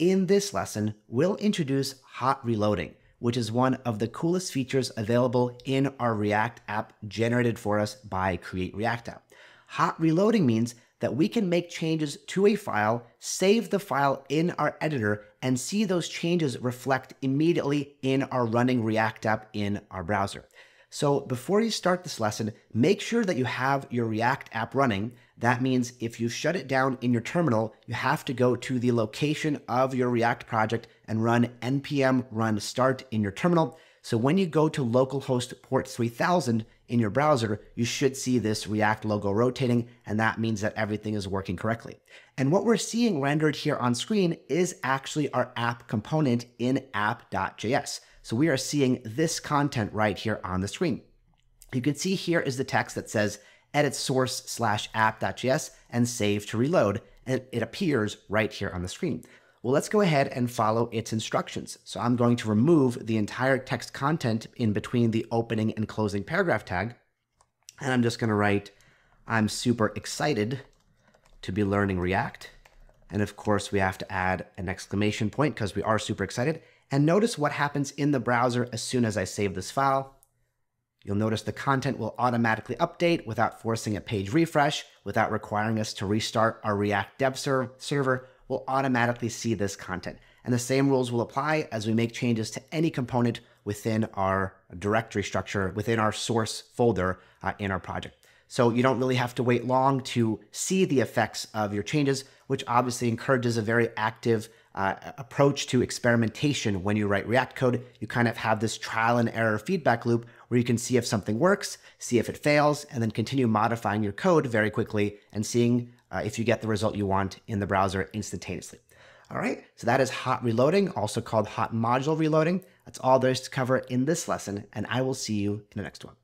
In this lesson, we'll introduce hot reloading, which is one of the coolest features available in our React app generated for us by Create React App. Hot reloading means that we can make changes to a file, save the file in our editor, and see those changes reflect immediately in our running React app in our browser. So before you start this lesson, make sure that you have your React app running. That means if you shut it down in your terminal, you have to go to the location of your React project and run npm run start in your terminal. So when you go to localhost port 3000 in your browser, you should see this React logo rotating, and that means that everything is working correctly. And what we're seeing rendered here on screen is actually our app component in app.js. So we are seeing this content right here on the screen. You can see here is the text that says edit source slash app.js and save to reload, and it appears right here on the screen. Well, let's go ahead and follow its instructions. So I'm going to remove the entire text content in between the opening and closing paragraph tag. And I'm just going to write, I'm super excited to be learning React. And of course, we have to add an exclamation point because we are super excited. And notice what happens in the browser as soon as I save this file. You'll notice the content will automatically update without forcing a page refresh, without requiring us to restart our React dev server, we'll automatically see this content. And the same rules will apply as we make changes to any component within our directory structure, within our source folder uh, in our project. So you don't really have to wait long to see the effects of your changes, which obviously encourages a very active uh, approach to experimentation when you write React code. You kind of have this trial and error feedback loop where you can see if something works, see if it fails, and then continue modifying your code very quickly and seeing uh, if you get the result you want in the browser instantaneously. All right, so that is hot reloading, also called hot module reloading. That's all there is to cover in this lesson, and I will see you in the next one.